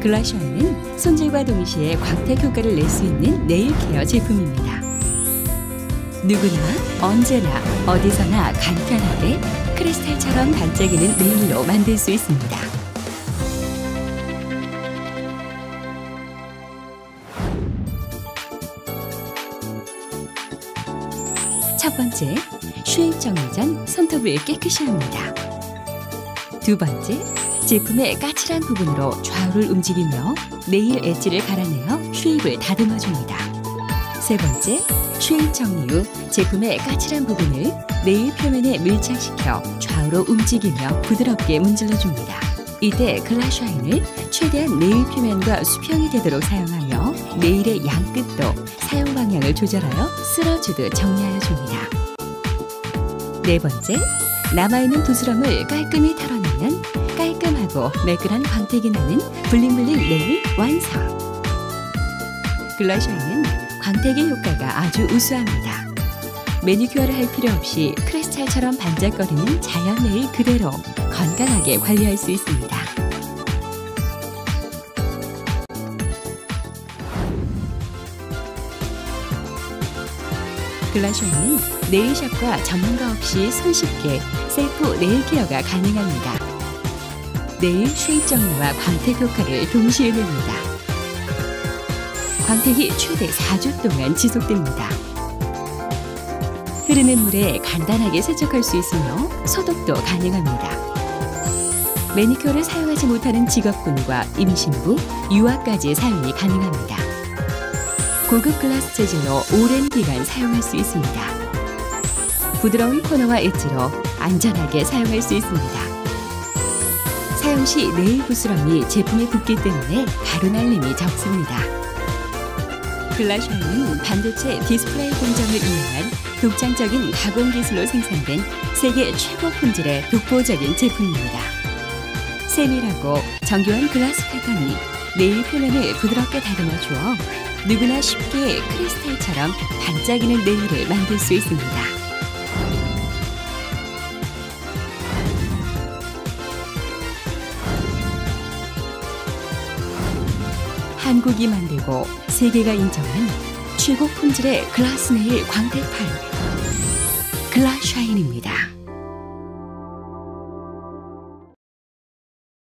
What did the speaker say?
글라샤인은 손질과 동시에 광택 효과를 낼 수 있는 네일 케어 제품입니다. 누구나 언제나 어디서나 간편하게 크리스탈처럼 반짝이는 네일로 만들 수 있습니다. 첫 번째, 쉐입 정리 전 손톱을 깨끗이 합니다. 두 번째, 제품의 까칠한 부분으로 좌우를 움직이며 네일 엣지를 갈아내어 쉐입을 다듬어 줍니다. 세 번째, 쉐입 정리 후 제품의 까칠한 부분을 네일 표면에 밀착시켜 좌우로 움직이며 부드럽게 문질러 줍니다. 이때 글라샤인을 최대한 네일 표면과 수평이 되도록 사용하며 네일의 양끝도 사용 방향을 조절하여 쓸어주듯 정리하여 줍니다. 네 번째, 남아있는 부스럼을 깔끔히 털어내면 깔끔하고 매끈한 광택이 나는 블링블링 네일 완성! 글라샤인은 광택의 효과가 아주 우수합니다. 매니큐어를 할 필요 없이 크리스탈처럼 반짝거리는 자연 네일 그대로 건강하게 관리할 수 있습니다. 글라샤인은 네일샵과 전문가 없이 손쉽게 셀프 네일 케어가 가능합니다. 네일 shape 정리와 광택 효과를 동시에 냅니다. 광택이 최대 4주 동안 지속됩니다. 흐르는 물에 간단하게 세척할 수 있으며 소독도 가능합니다. 매니큐어를 사용하지 못하는 직업군과 임신부, 유아까지 사용이 가능합니다. 고급 글라스 재질로 오랜 기간 사용할 수 있습니다. 부드러운 코너와 엣지로 안전하게 사용할 수 있습니다. 사용 시 네일 부스러기가 제품에 붙기 때문에 가루 날림이 적습니다. 글라샤인은 반도체 디스플레이 공정을 이용한 독창적인 가공 기술로 생산된 세계 최고 품질의 독보적인 제품입니다. 세밀하고 정교한 글라스 패턴이 네일 표면을 부드럽게 다듬어 주어 누구나 쉽게 크리스탈처럼 반짝이는 네일을 만들 수 있습니다. 한국이 만들고 세계가 인정한 최고 품질의 글라스 네일 광택 파일 글라샤인입니다.